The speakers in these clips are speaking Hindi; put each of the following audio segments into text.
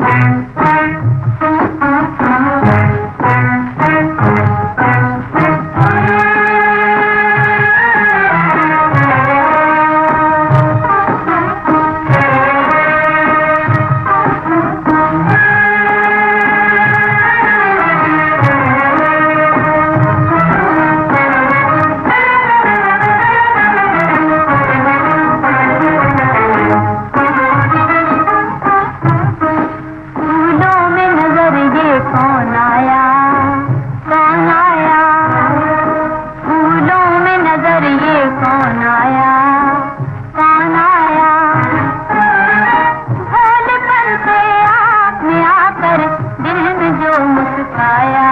Música आया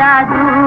जादू।